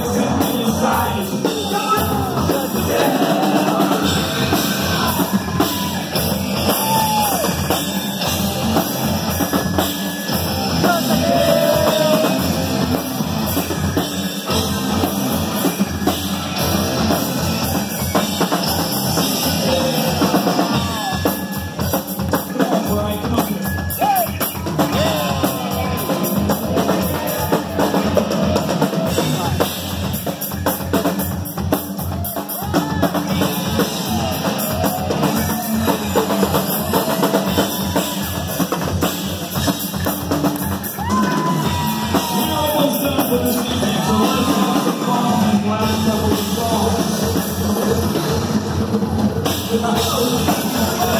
Santos e Belisários. お願いします。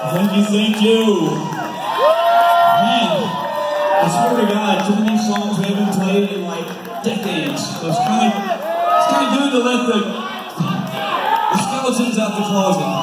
Thank you, thank you. Man, I swear to God, too many songs we haven't played in like decades. So it's kind of, it's kind of good to let the, the skeletons out the closet.